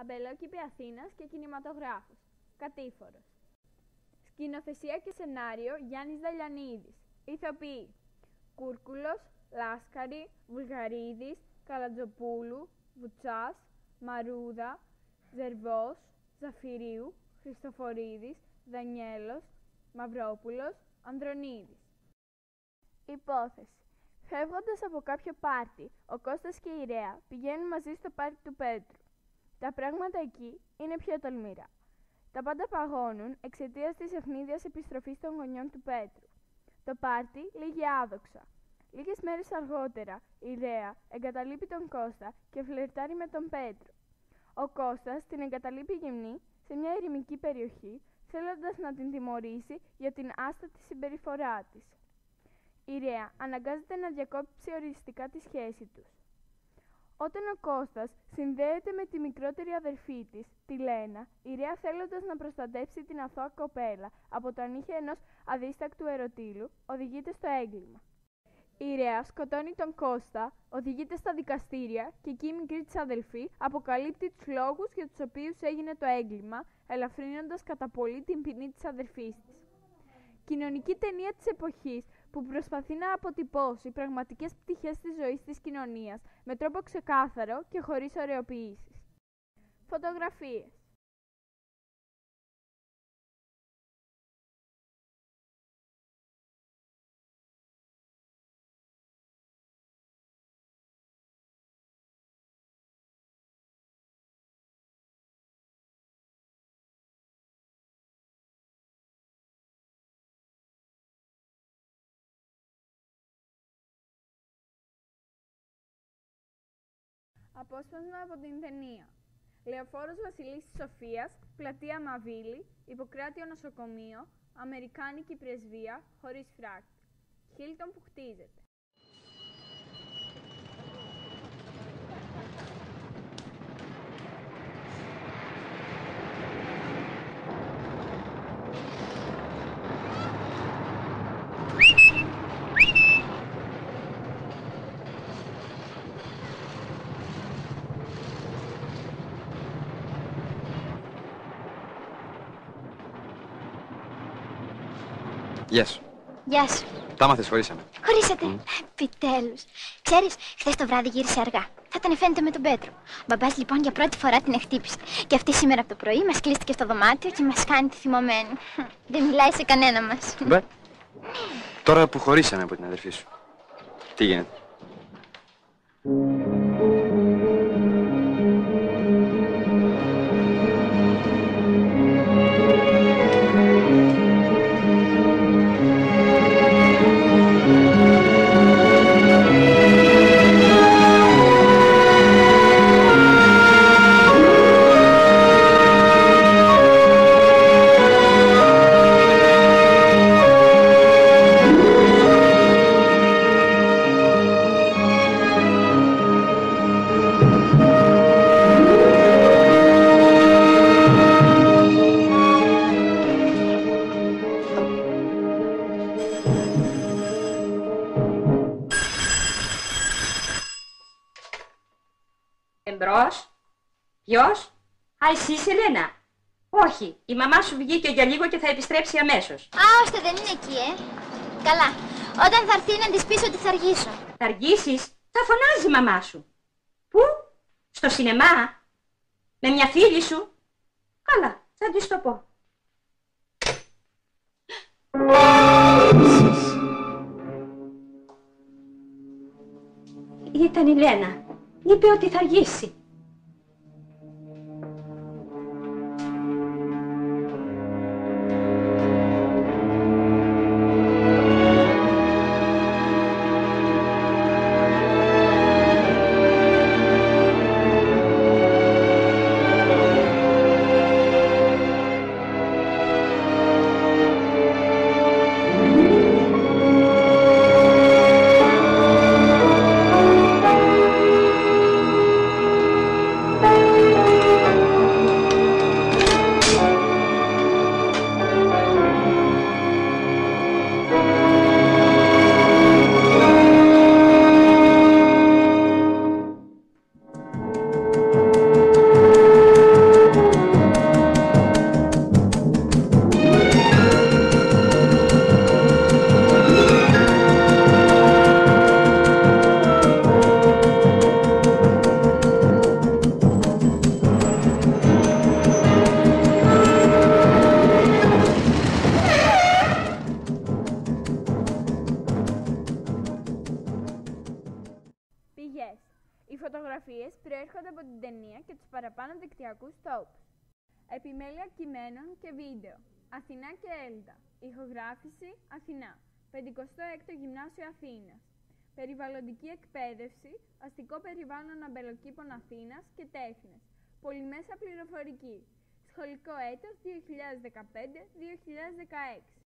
Αμπελόκηπη Αθήνας και κινηματογράφος. Κατήφορος. Σκηνοθεσία και σενάριο Γιάννης Δαλιανίδης. Ηθοποιοί. Κούρκουλος, Λάσκαρη, Βουλγαρίδης, Καλατζοπούλου, Βουτσάς, Μαρούδα, Ζερβός, Ζαφυρίου, Χριστοφορίδης, Δανιέλος, Μαυρόπουλος, Ανδρονίδης. Υπόθεση. Φεύγοντας από κάποιο πάρτι, ο Κώστας και η Ρέα πηγαίνουν μαζί στο πάρτι του Πέτρου. Τα πράγματα εκεί είναι πιο τολμηρά. Τα πάντα παγώνουν εξαιτίας της ευνίδιας επιστροφής των γονιών του Πέτρου. Το πάρτι λύγει άδοξα. Λίγες μέρες αργότερα, η Ρέα εγκαταλείπει τον Κώστα και φλερτάρει με τον Πέτρο. Ο Κώστας την εγκαταλείπει γυμνή σε μια ερημική περιοχή, θέλοντας να την τιμωρήσει για την άστατη συμπεριφορά της. Η Ρέα αναγκάζεται να διακόψει οριστικά τη σχέση τους. Όταν ο Κώστας συνδέεται με τη μικρότερη αδερφή της, τη Λένα, η Ρέα θέλοντας να προστατεύσει την αθώα κοπέλα από το ανήχε ενός αδίστακτου ερωτήλου, οδηγείται στο έγκλημα. Η Ρέα σκοτώνει τον Κώστα, οδηγείται στα δικαστήρια και εκεί η μικρή της αδελφή αποκαλύπτει τους λόγους για τους οποίους έγινε το έγκλημα, ελαφρύνοντας κατά πολύ την ποινή της αδερφής της. Κοινωνική ταινία της εποχής που προσπαθεί να αποτυπώσει πραγματικές πτυχές της ζωής της κοινωνίας με τρόπο ξεκάθαρο και χωρίς ωρεοποιήσεις. Φωτογραφίες Απόσπασμα από την ταινία. Λεωφόρος Βασιλής Σοφίας, πλατεία Μαβίλη, Ιπποκράτιο νοσοκομείο, Αμερικάνικη πρεσβεία, χωρίς φράκτη. Χίλτον που χτίζεται. Γεια σου. Γεια σου. Τα μάθες, χωρίσαμε. Χωρίσατε. Επιτέλους. Ξέρεις, χθες το βράδυ γύρισε αργά. Θα ήταν φαίνεται με τον Πέτρο. Ο μπαμπάς λοιπόν για πρώτη φορά την εκτύπησε. Και αυτή σήμερα από το πρωί μας κλείστηκε στο δωμάτιο και μας κάνει τη θυμωμένη. Δεν μιλάει σε κανένα μας. Μπε. Τώρα που χωρίσαμε από την αδερφή σου. Τι γίνεται; Εμπρός. Ποιος; Α, εσύ είσαι Ελένα. Όχι, η μαμά σου βγήκε για λίγο και θα επιστρέψει αμέσως. Α, ώστε δεν είναι εκεί, ε. Καλά. Όταν θα έρθει να της πεις ότι θα αργήσω. Θα αργήσεις, θα φωνάζει η μαμά σου. Πού; Στο σινεμά. Με μια φίλη σου. Καλά, θα της το πω. Ήταν η Λένα. Είπε ότι θα αργήσει. Προέρχονται από την ταινία και τους παραπάνω δικτυακούς τόπους. Επιμέλεια κειμένων και βίντεο. Αθηνά και Έλτα. Ηχογράφηση Αθηνά. 56ο Γυμνάσιο Αθήνας. Περιβαλλοντική εκπαίδευση, αστικό περιβάλλον αμπελοκήπων Αθήνας και τέχνες. Πολυμέσα πληροφορική. Σχολικό έτος 2015-2016.